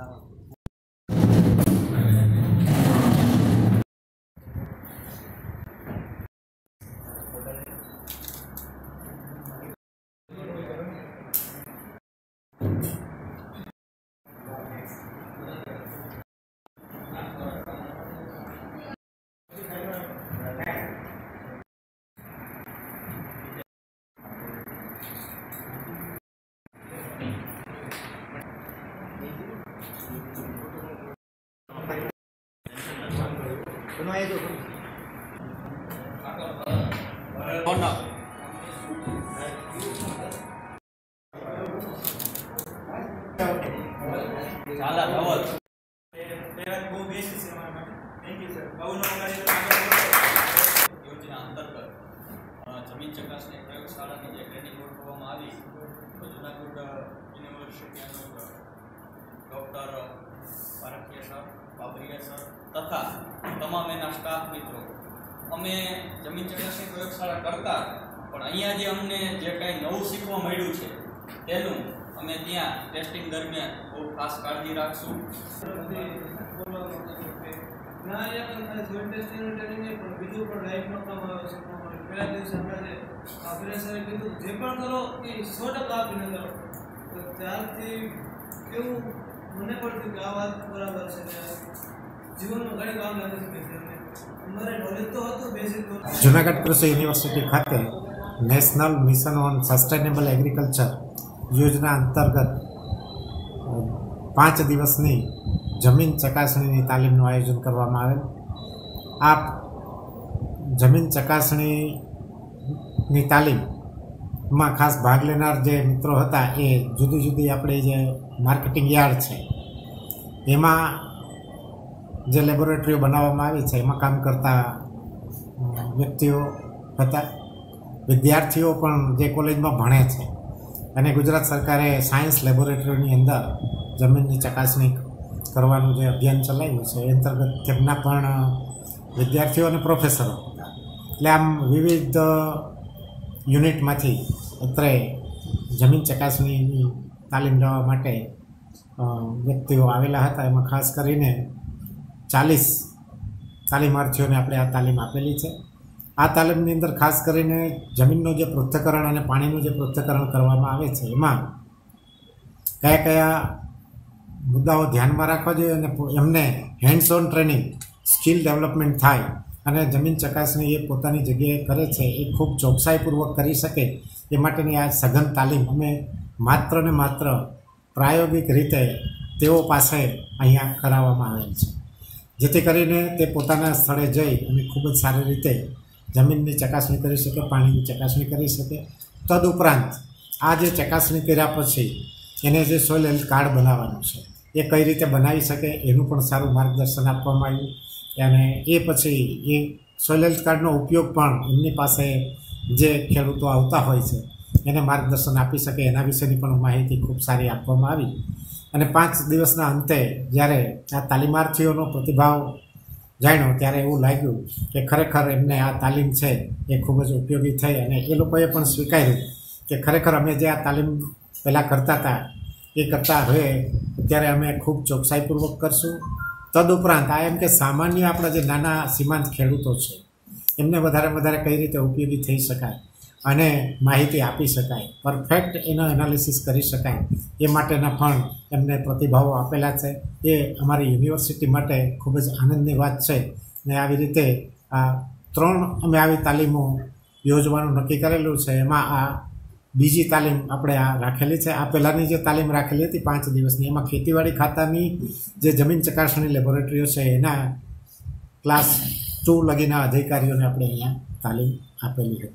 나가고 બહુ નોંધાણી યોજના અંતર્ગત જમીન ચકાસણી પ્રયોગશાળાની જે ટ્રેનિંગ ગોઠવવામાં આવી તો જુનાગઢ યુનિવર્સિટીના ડૉક્ટર પારખીય સર બાબરીયા સર તથા તમામ એના સ્ટાફ મિત્રો, અમે જમીન ચકાસણી પ્રયોગશાળા કરતા, પણ અહીંયા જે અમને જે કાંઈ નવું શીખવા મળ્યું છે, તેનું અમે ત્યાં ટેસ્ટિંગ દરમિયાન બહુ ખાસ કાળજી રાખશું. ના અહીંયા પણ બીજું પણ લાઈફમાં કામ આવે પહેલા દિવસે આપણે આપણે સરે કીધું જે પણ કરો એ સો ટકા આપીને કરો તો ત્યારથી કેવું મને પણ કે આ વાત બરાબર છે જીવનમાં ઘણી કામ નથી બેઝિક જુનાગઢ કૃષિ યુનિવર્સિટી ખાતે national mission on sustainable agriculture યોજના અંતર્ગત પાંચ દિવસની જમીન ચકાસણીની તાલીમનું આયોજન કરવામાં આવેલ. આ જમીન ચકાસણીની તાલીમમાં ખાસ ભાગ લેનાર જે મિત્રો હતા એ જુદી જુદી આપણી જે માર્કેટિંગ યાર્ડ છે, એમાં જે લેબોરેટરીઓ બનાવવામાં આવી છે, એમાં કામ કરતા વ્યક્તિઓ હતા, વિદ્યાર્થીઓ પણ જે કોલેજમાં ભણે છે. અને ગુજરાત સરકારે સાયન્સ લેબોરેટરીની અંદર જમીનની ચકાસણી કરવાનું જે અભિયાન ચલાવ્યું છે, એ અંતર્ગત તેમના પણ વિદ્યાર્થીઓ અને પ્રોફેસરો એટલે આમ વિવિધ યુનિટમાંથી અત્રે જમીન ચકાસણીની તાલીમ લેવા માટે વ્યક્તિઓ આવેલા હતા. એમાં ખાસ કરીને ચાલીસ તાલીમાર્થીઓને આપણે આ તાલીમ આપેલી છે. આ તાલીમની અંદર ખાસ કરીને જમીનનું જે પૃથ્થકરણ અને પાણીનું જે પૃથ્થકરણ કરવામાં આવે છે, એમાં કયા કયા મુદ્દાઓ ધ્યાનમાં રાખવા જોઈએ અને એમને hands on training skill development થાય અને જમીન ચકાસણી એ પોતાની જગ્યાએ કરે છે, એ ખૂબ ચોકસાઈપૂર્વક કરી શકે એ માટેની આ સઘન તાલીમ. અમે માત્ર ને માત્ર પ્રાયોગિક રીતે તેઓ પાસે અહીંયા કરાવવામાં આવેલ છે. જેથી કરીને તે પોતાના સ્થળે જઈ અને ખૂબ જ સારી રીતે જમીનની ચકાસણી કરી શકે, પાણીની ચકાસણી કરી શકે. તદુપરાંત આ જે ચકાસણી કર્યા પછી એને જે સોઇલ હેલ્થ કાર્ડ બનાવવાનું છે, એ કઈ રીતે બનાવી શકે એનું પણ સારું માર્ગદર્શન આપવામાં આવ્યું. અને એ પછી એ સોઇલ હેલ્થ કાર્ડનો ઉપયોગ પણ એમની પાસે જે ખેડૂતો આવતા હોય છે, એને માર્ગદર્શન આપી શકે, એના વિશેની પણ માહિતી ખૂબ સારી આપવામાં આવી. અને પાંચ દિવસના અંતે જ્યારે આ તાલીમાર્થીઓનો પ્રતિભાવ જાણ્યો, ત્યારે એવું લાગ્યું કે ખરેખર એમને આ તાલીમ છે એ ખૂબ જ ઉપયોગી થઈ અને એ લોકોએ પણ સ્વીકાર્યું કે ખરેખર અમે જે આ તાલીમ પહેલાં કરતા હતા, એ કરતાં હવે ત્યારે અમે ખૂબ ચોકસાઈપૂર્વક કરશું. તદુપરાંત આ એમ કે સામાન્ય આપણા જે નાના સીમાંત ખેડૂતો છે, એમને વધારે વધારે કઈ રીતે ઉપયોગી થઈ શકાય અને માહિતી આપી શકાય પરફેક્ટ એનો એનાલિસિસ કરી શકાય, એ માટેના પણ એમને પ્રતિભાવો આપેલા છે. એ અમારી યુનિવર્સિટી માટે ખૂબ જ આનંદની વાત છે ને આવી રીતે આ ત્રણ અમે આવી તાલીમો યોજવાનું નક્કી કરેલું છે. એમાં આ બીજી તાલીમ આપણે આ રાખેલી છે. આ પહેલાંની જે તાલીમ રાખેલી હતી પાંચ દિવસની, એમાં ખેતીવાડી ખાતાની જે જમીન ચકાસણી લેબોરેટરીઓ છે, એના ક્લાસ ટુ લગીના અધિકારીઓને આપણે અહીંયા તાલીમ આપેલી હતી.